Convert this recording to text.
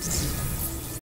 Thank